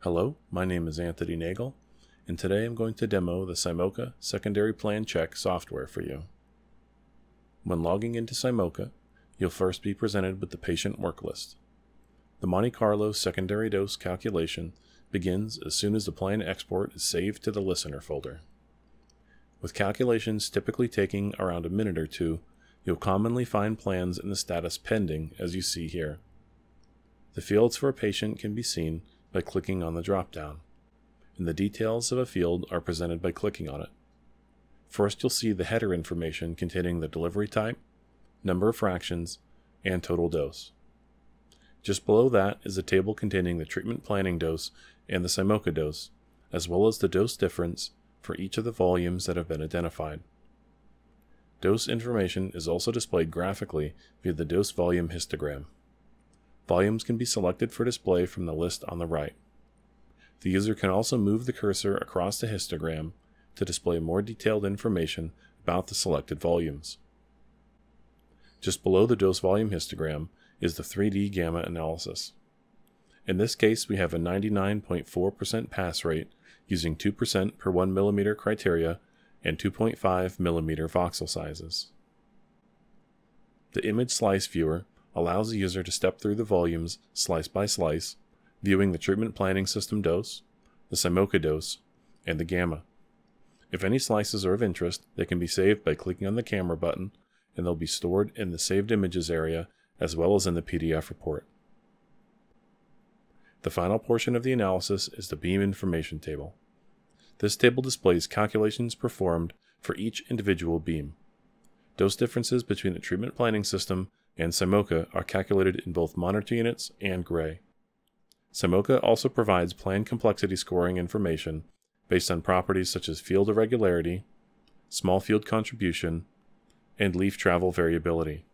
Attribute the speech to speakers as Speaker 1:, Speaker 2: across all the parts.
Speaker 1: Hello, my name is Anthony Nagel, and today I'm going to demo the SciMoCa Secondary Plan Check software for you. When logging into SciMoCa, you'll first be presented with the patient work list. The Monte Carlo secondary dose calculation begins as soon as the plan export is saved to the listener folder. With calculations typically taking around a minute or two, you'll commonly find plans in the status pending as you see here. The fields for a patient can be seen by clicking on the drop-down, and the details of a field are presented by clicking on it. First, you'll see the header information containing the delivery type, number of fractions, and total dose. Just below that is a table containing the treatment planning dose and the SciMoCa dose, as well as the dose difference for each of the volumes that have been identified. Dose information is also displayed graphically via the dose volume histogram. Volumes can be selected for display from the list on the right. The user can also move the cursor across the histogram to display more detailed information about the selected volumes. Just below the dose volume histogram is the 3D gamma analysis. In this case, we have a 99.4% pass rate using 2% per 1 mm criteria and 2.5 mm voxel sizes. The image slice viewer allows the user to step through the volumes slice by slice, viewing the treatment planning system dose, the SciMoCa dose, and the gamma. If any slices are of interest, they can be saved by clicking on the camera button, and they'll be stored in the Saved Images area as well as in the PDF report. The final portion of the analysis is the beam information table. This table displays calculations performed for each individual beam. Dose differences between the treatment planning system and SciMoCa are calculated in both monitor units and gray. SciMoCa also provides plan complexity scoring information based on properties such as field irregularity, small field contribution, and leaf travel variability.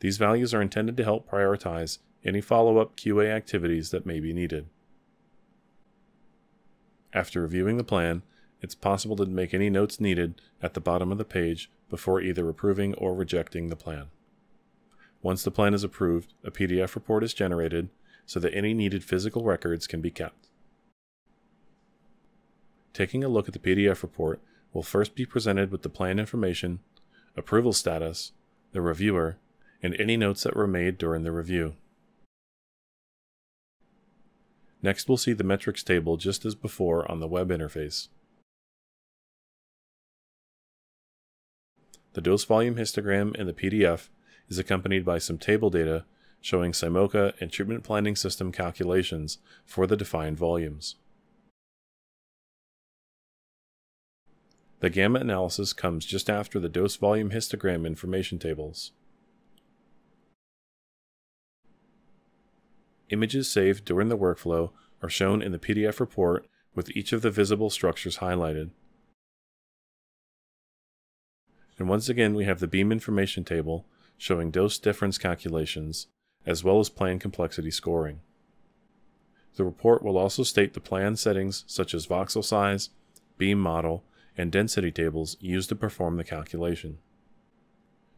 Speaker 1: These values are intended to help prioritize any follow-up QA activities that may be needed. After reviewing the plan, it's possible to make any notes needed at the bottom of the page before either approving or rejecting the plan. Once the plan is approved, a PDF report is generated so that any needed physical records can be kept. Taking a look at the PDF report, we'll first be presented with the plan information, approval status, the reviewer, and any notes that were made during the review. Next, we'll see the metrics table just as before on the web interface. The dose volume histogram in the PDF is accompanied by some table data showing SciMoCa and treatment planning system calculations for the defined volumes. The gamma analysis comes just after the dose volume histogram information tables. Images saved during the workflow are shown in the PDF report with each of the visible structures highlighted. And once again, we have the beam information table showing dose difference calculations, as well as plan complexity scoring. The report will also state the plan settings such as voxel size, beam model, and density tables used to perform the calculation.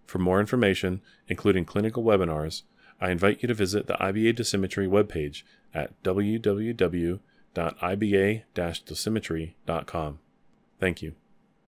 Speaker 1: For more information, including clinical webinars, I invite you to visit the IBA Dosimetry webpage at www.iba-dosimetry.com. Thank you.